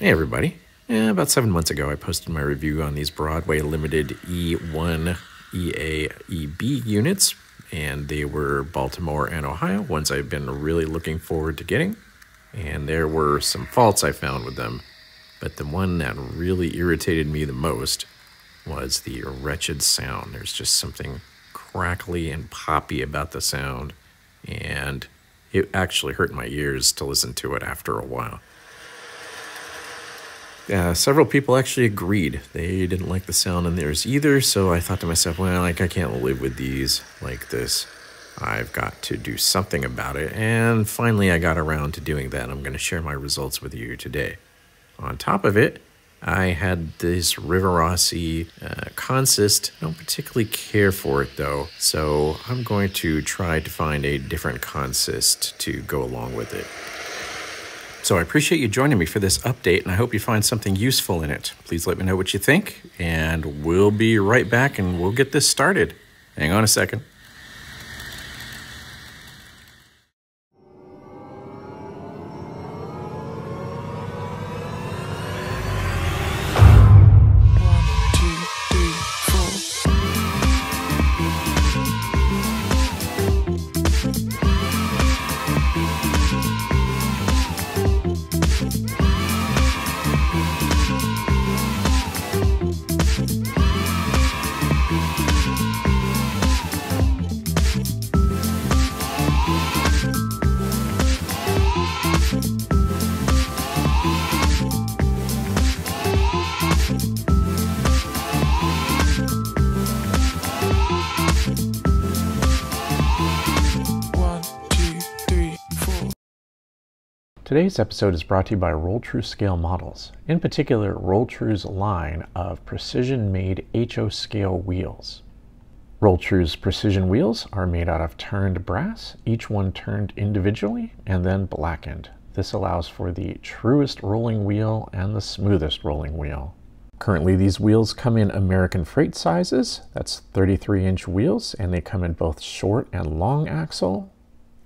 Hey, everybody. Yeah, about seven months ago, I posted my review on these Broadway Limited E1 EAEB units, and they were Baltimore and Ohio, ones I've been really looking forward to getting. And there were some faults I found with them, but the one that really irritated me the most was the wretched sound. There's just something crackly and poppy about the sound, and it actually hurt my ears to listen to it after a while. Uh, several people actually agreed. They didn't like the sound in theirs either, so I thought to myself, well, like I can't live with these like this. I've got to do something about it. And finally, I got around to doing that. I'm going to share my results with you today. On top of it, I had this Rivarossi uh, consist. I don't particularly care for it though, so I'm going to try to find a different consist to go along with it. So I appreciate you joining me for this update, and I hope you find something useful in it. Please let me know what you think, and we'll be right back and we'll get this started. Hang on a second. Today's episode is brought to you by Rolltru Scale Models, in particular Rolltru's line of precision-made HO scale wheels. Rolltru's precision wheels are made out of turned brass, each one turned individually and then blackened. This allows for the truest rolling wheel and the smoothest rolling wheel. Currently these wheels come in American freight sizes, that's 33 inch wheels, and they come in both short and long axle,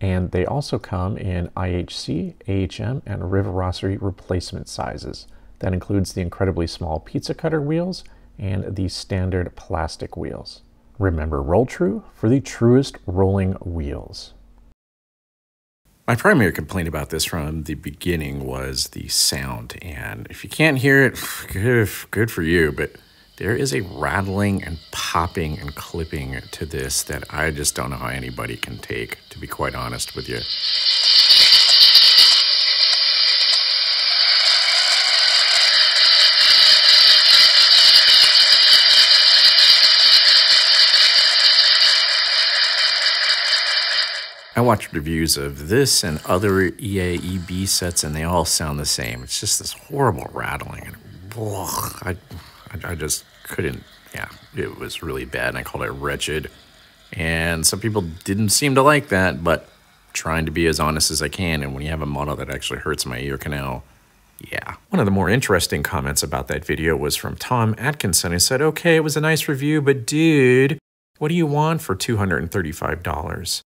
and they also come in IHC, AHM, and Rivarossi replacement sizes. That includes the incredibly small pizza cutter wheels and the standard plastic wheels. Remember Rolltru for the truest rolling wheels. My primary complaint about this from the beginning was the sound, and if you can't hear it, good for you, but there is a rattling and popping and clipping to this that I just don't know how anybody can take, to be quite honest with you. I watched reviews of this and other EAEB sets, and they all sound the same. It's just this horrible rattling. And, ugh, I, I, I just couldn't, yeah, it was really bad. And I called it wretched. And some people didn't seem to like that, but trying to be as honest as I can. And when you have a model that actually hurts my ear canal, yeah. One of the more interesting comments about that video was from Tom Atkinson. He said, okay, it was a nice review, but dude, what do you want for $235?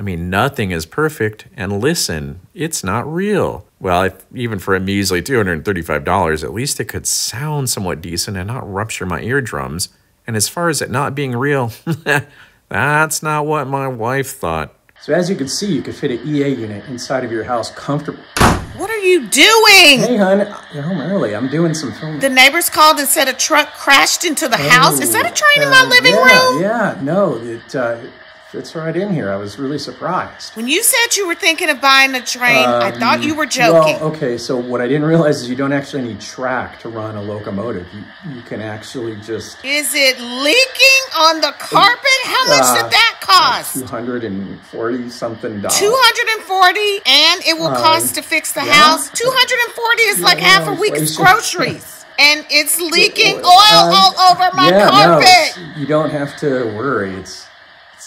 I mean, nothing is perfect, and listen, it's not real. Well, if, even for a measly $235, at least it could sound somewhat decent and not rupture my eardrums. And as far as it not being real, that's not what my wife thought. So as you can see, you could fit an EA unit inside of your house comfortably. What are you doing? Hey, hon, you're home early. I'm doing some filming. The neighbors called and said a truck crashed into the house. Is that a train in my Uh, living yeah, room? Yeah, no, it uh, fits right in here. I was really surprised. When you said you were thinking of buying a train, I thought you were Um, joking. Well, okay, so what I didn't realize is you don't actually need track to run a locomotive. You, you can actually just Is it leaking on the carpet? How much Uh, did that cost? two hundred and forty something dollars. 240 and it will cost to fix the yeah. house. 240 is like half a week's groceries. And it's leaking oil Um, all over my yeah, carpet. No, you don't have to worry. It's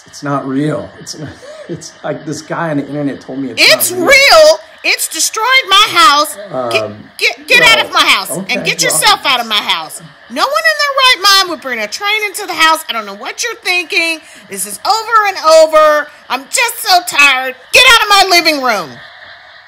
it's, it's not real. It's it's like this guy on the internet told me it's, It's not real. It's destroyed my house. Get Um, get, get well, out of my house okay, and get well- yourself out of my house. No one in their right mind would bring a train into the house. I don't know what you're thinking. This is over and over. I'm just so tired. Get out of my living room.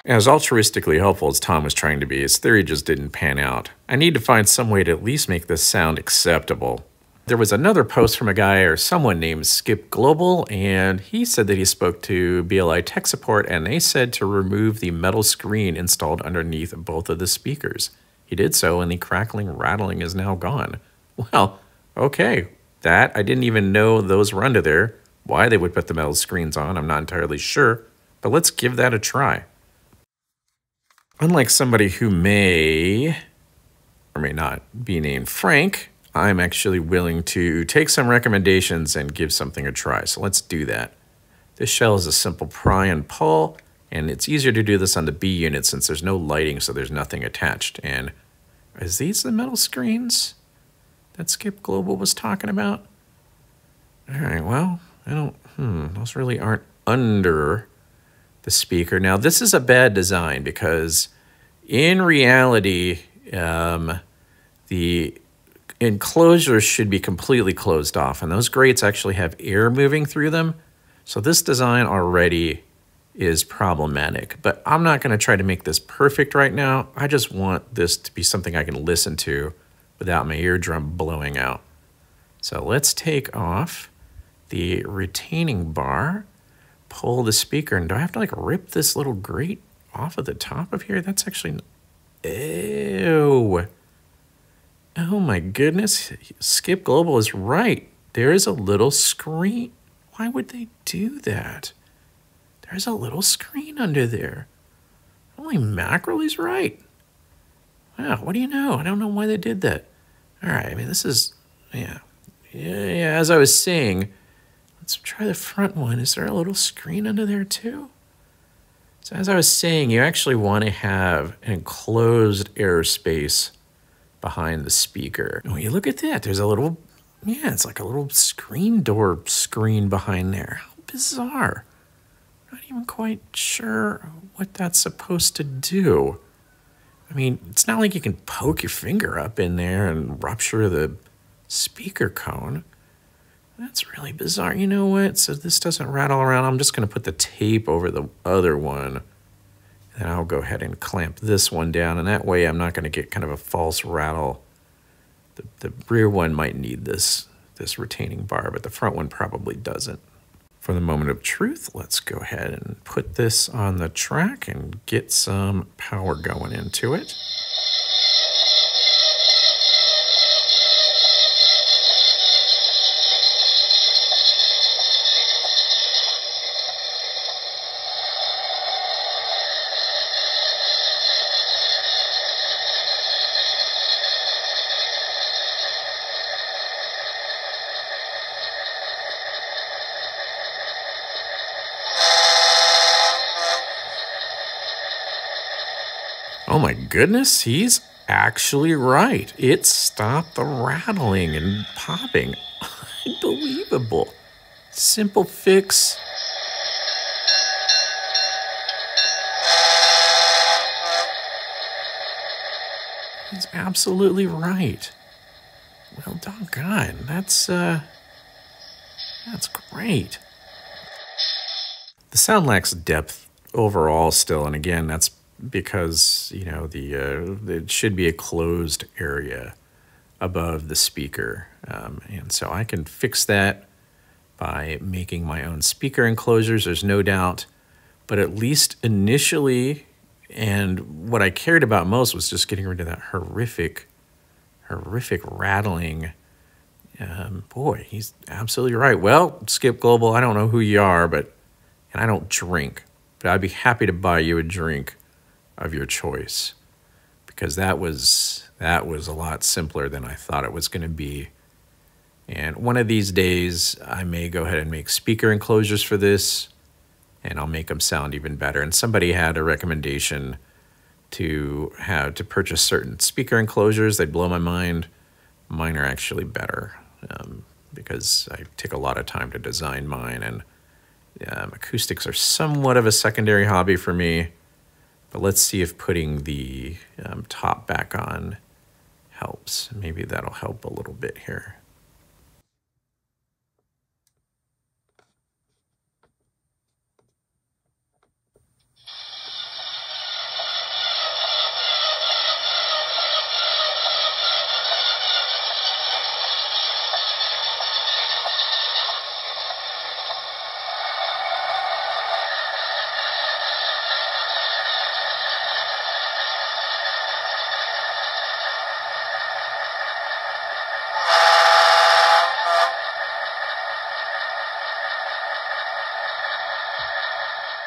As altruistically helpful as Tom was trying to be, his theory just didn't pan out. I need to find some way to at least make this sound acceptable. There was another post from a guy or someone named Skip Global, and he said that he spoke to BLI tech support and they said to remove the metal screen installed underneath both of the speakers. He did so, and the crackling rattling is now gone. Well, okay, that I didn't even know those were under there. Why they would put the metal screens on, I'm not entirely sure, but let's give that a try. Unlike somebody who may or may not be named Frank, I'm actually willing to take some recommendations and give something a try. So let's do that. This shell is a simple pry and pull, and it's easier to do this on the B unit since there's no lighting, so there's nothing attached. And is these the metal screens that Skip Global was talking about? All right, well, I don't, hmm, those really aren't under the speaker. Now, this is a bad design because in reality, um, the enclosures should be completely closed off, and those grates actually have air moving through them. So this design already is problematic, but I'm not going to try to make this perfect right now. I just want this to be something I can listen to without my eardrum blowing out. So let's take off the retaining bar pull the speaker. And do I have to like rip this little grate off of the top of here? That's actually, ew. Oh my goodness. Skip Global is right. There is a little screen. Why would they do that? There's a little screen under there. Only Mackerly's right. Wow, what do you know? I don't know why they did that. All right, I mean, this is, yeah. Yeah, yeah as I was saying, Let's try the front one. Is there a little screen under there too? So as I was saying, you actually want to have an enclosed airspace behind the speaker. Oh, you look at that. There's a little, yeah, it's like a little screen door screen behind there. How bizarre. Not even quite sure what that's supposed to do. I mean, it's not like you can poke your finger up in there and rupture the speaker cone. That's really bizarre. You know what? So this doesn't rattle around. I'm just going to put the tape over the other one. And I'll go ahead and clamp this one down. And that way I'm not going to get kind of a false rattle. The, the rear one might need this, this retaining bar, but the front one probably doesn't. For the moment of truth, let's go ahead and put this on the track and get some power going into it. Oh my goodness, he's actually right. It stopped the rattling and popping. Unbelievable. Simple fix. He's absolutely right. Well, doggone, that's uh, that's great. The sound lacks depth overall still, and again, that's because you know the uh, it should be a closed area above the speaker, um, and so I can fix that by making my own speaker enclosures. There's no doubt, but at least initially, and what I cared about most was just getting rid of that horrific, horrific rattling. Um, boy, he's absolutely right. Well, Skip Global, I don't know who you are, but and I don't drink, but I'd be happy to buy you a drink of your choice because that was that was a lot simpler than I thought it was going to be. And one of these days, I may go ahead and make speaker enclosures for this, and I'll make them sound even better. And somebody had a recommendation to have to purchase certain speaker enclosures. They blow my mind. Mine are actually better um, because I take a lot of time to design mine, and um, acoustics are somewhat of a secondary hobby for me. But let's see if putting the um, top back on helps. Maybe that'll help a little bit here.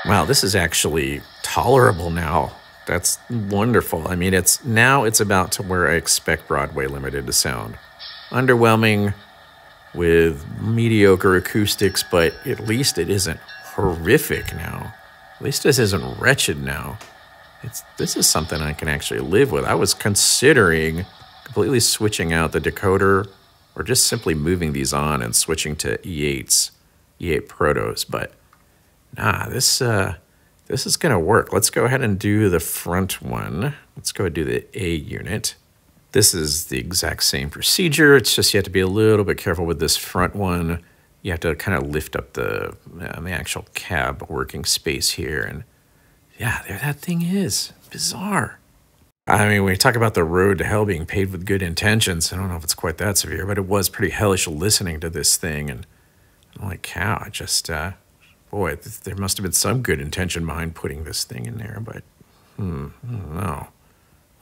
Wow, this is actually tolerable now. That's wonderful. I mean, it's now it's about to where I expect Broadway Limited to sound. Underwhelming with mediocre acoustics, but at least it isn't horrific now. At least this isn't wretched now. It's this is something I can actually live with. I was considering completely switching out the decoder or just simply moving these on and switching to E8s, E8 Protos, but nah, this uh this is going to work. Let's go ahead and do the front one. Let's go do the A unit. This is the exact same procedure. It's just you have to be a little bit careful with this front one. You have to kind of lift up the, uh, the actual cab working space here. And yeah, there that thing is. Bizarre. I mean, when you talk about the road to hell being paved with good intentions, I don't know if it's quite that severe, but it was pretty hellish listening to this thing. And I'm like, cow, I just, uh, boy, there must have been some good intention behind putting this thing in there, but hmm, I don't know.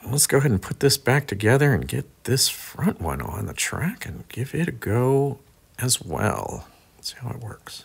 Let's go ahead and put this back together and get this front one on the track and give it a go as well. Let's see how it works.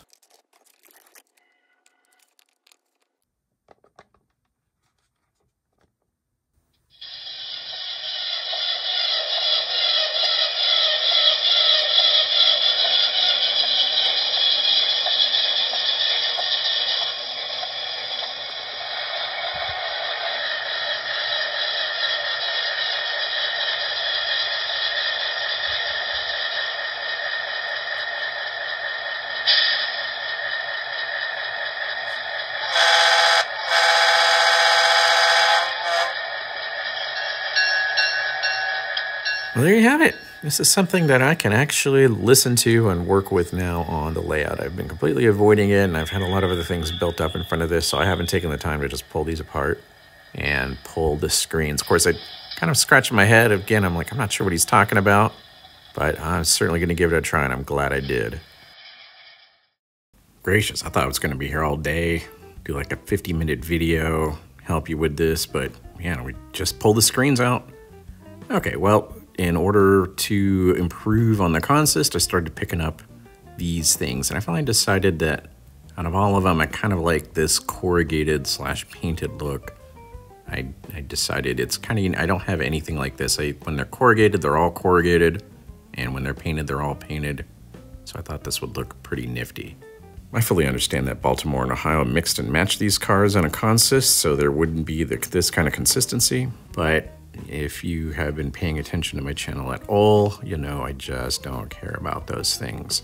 Well, there you have it. This is something that I can actually listen to and work with now on the layout. I've been completely avoiding it, and I've had a lot of other things built up in front of this, so I haven't taken the time to just pull these apart and pull the screens. Of course, I kind of scratched my head. Again, I'm like, I'm not sure what he's talking about, but I'm certainly going to give it a try, and I'm glad I did. Gracious, I thought I was going to be here all day, do like a 50 minute video, help you with this, but yeah, we just pull the screens out. Okay, well, in order to improve on the consist, I started picking up these things. And I finally decided that out of all of them, I kind of like this corrugated slash painted look. I, I decided it's kind of, I don't have anything like this. I, when they're corrugated, they're all corrugated. And when they're painted, they're all painted. So I thought this would look pretty nifty. I fully understand that Baltimore and Ohio mixed and matched these cars on a consist, so there wouldn't be the, this kind of consistency. But if you have been paying attention to my channel at all, you know I just don't care about those things.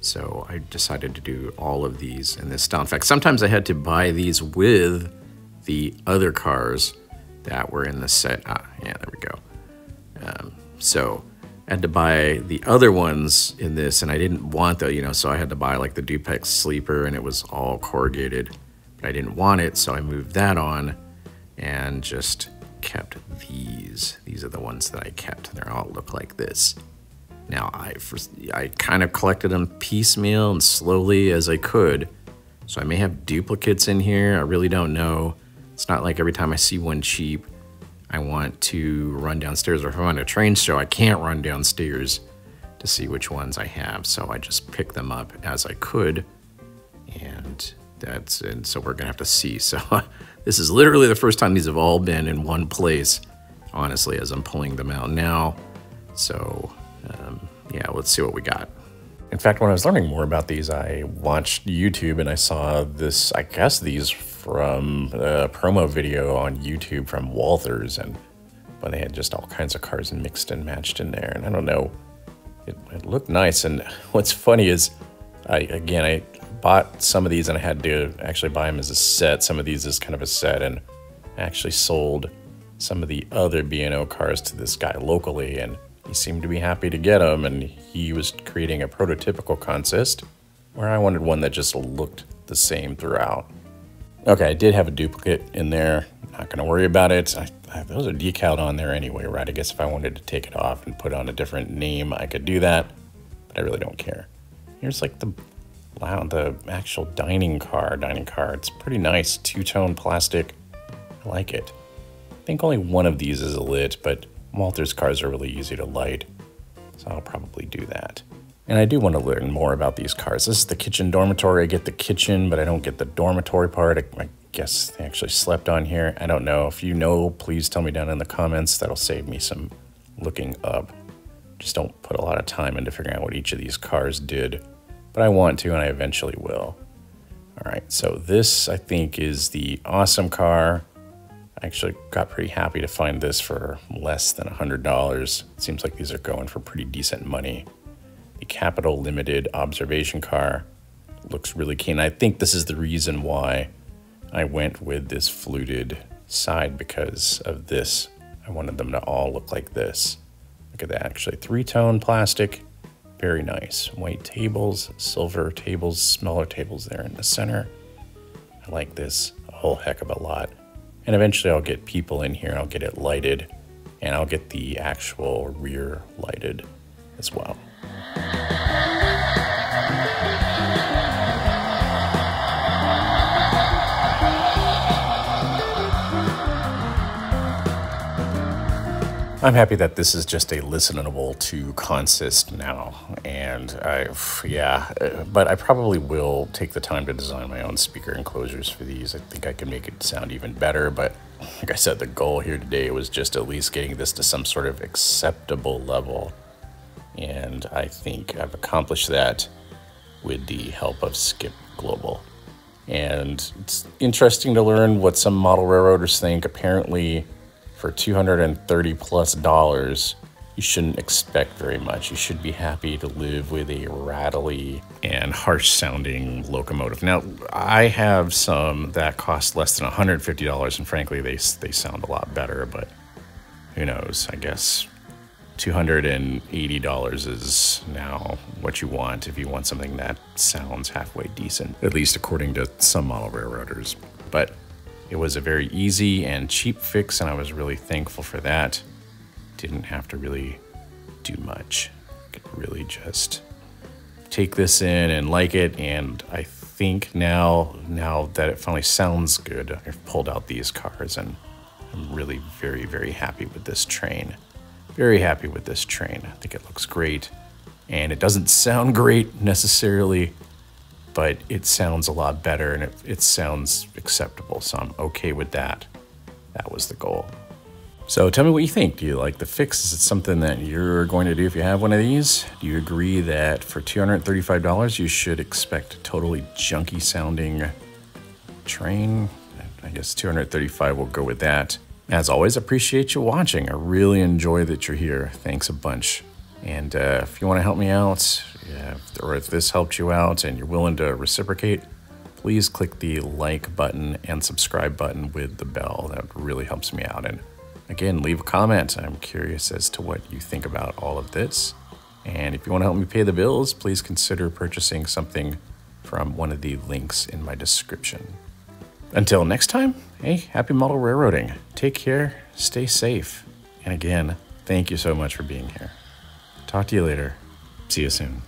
So I decided to do all of these in this style. In fact, sometimes I had to buy these with the other cars that were in the set. Ah, yeah, there we go. Um, so I had to buy the other ones in this, and I didn't want the, you know, so I had to buy like the Duplex Sleeper, and it was all corrugated. But I didn't want it, so I moved that on and just kept these. These are the ones that I kept. They all look like this. Now, I, first, I kind of collected them piecemeal and slowly as I could. So I may have duplicates in here. I really don't know. It's not like every time I see one cheap, I want to run downstairs. Or if I'm on a train show, I can't run downstairs to see which ones I have. So I just pick them up as I could. And that's, and so we're gonna have to see. So This is literally the first time these have all been in one place, honestly, as I'm pulling them out now. So, um, yeah, let's see what we got. In fact, when I was learning more about these, I watched YouTube and I saw this, I guess these from a promo video on YouTube from Walthers. And but they had just all kinds of cars mixed and matched in there. And I don't know, it, it looked nice. And what's funny is, I again, I bought some of these and I had to actually buy them as a set. Some of these as kind of a set and actually sold some of the other B&O cars to this guy locally and he seemed to be happy to get them and he was creating a prototypical consist where I wanted one that just looked the same throughout. Okay, I did have a duplicate in there. Not going to worry about it. I, I, those are decaled on there anyway, right? I guess if I wanted to take it off and put on a different name, I could do that, but I really don't care. Here's like the Wow, the actual dining car, dining car, it's pretty nice, two-tone plastic. I like it. I think only one of these is lit, but Walthers cars are really easy to light, so I'll probably do that. And I do want to learn more about these cars. This is the kitchen dormitory. I get the kitchen, but I don't get the dormitory part. I, I guess they actually slept on here. I don't know. If you know, please tell me down in the comments. That'll save me some looking up. Just don't put a lot of time into figuring out what each of these cars did. But I want to, and I eventually will. All right, so this I think is the awesome car. I actually got pretty happy to find this for less than $100. It seems like these are going for pretty decent money. The Capitol Limited observation car looks really keen. I think this is the reason why I went with this fluted side because of this. I wanted them to all look like this. Look at that, actually three-tone plastic, very nice. White tables, silver tables, smaller tables there in the center. I like this a whole heck of a lot. And eventually I'll get people in here, I'll get it lighted, and I'll get the actual rear lighted as well. I'm happy that this is just a listenable to consist now. And I, yeah, but I probably will take the time to design my own speaker enclosures for these. I think I can make it sound even better. But like I said, the goal here today was just at least getting this to some sort of acceptable level. And I think I've accomplished that with the help of Skip Global. And it's interesting to learn what some model railroaders think. Apparently, for 230 plus dollars, you shouldn't expect very much. You should be happy to live with a rattly and harsh sounding locomotive. Now, I have some that cost less than $150, and frankly, they, they sound a lot better, but who knows? I guess $280 is now what you want if you want something that sounds halfway decent, at least according to some model railroaders. But it was a very easy and cheap fix, and I was really thankful for that. Didn't have to really do much. Could really just take this in and like it, and I think now, now that it finally sounds good, I've pulled out these cars, and I'm really very, very happy with this train. Very happy with this train. I think it looks great, and it doesn't sound great necessarily, but it sounds a lot better and it, it sounds acceptable. So I'm okay with that. That was the goal. So tell me what you think. Do you like the fix? Is it something that you're going to do if you have one of these? Do you agree that for $235 you should expect a totally junky sounding train? I guess 235 will go with that. As always, appreciate you watching. I really enjoy that you're here. Thanks a bunch. And uh, if you want to help me out, yeah, or if this helped you out and you're willing to reciprocate, please click the like button and subscribe button with the bell. That really helps me out. And again, leave a comment. I'm curious as to what you think about all of this. And if you want to help me pay the bills, please consider purchasing something from one of the links in my description. Until next time, hey, happy model railroading. Take care, stay safe. And again, thank you so much for being here. Talk to you later. See you soon.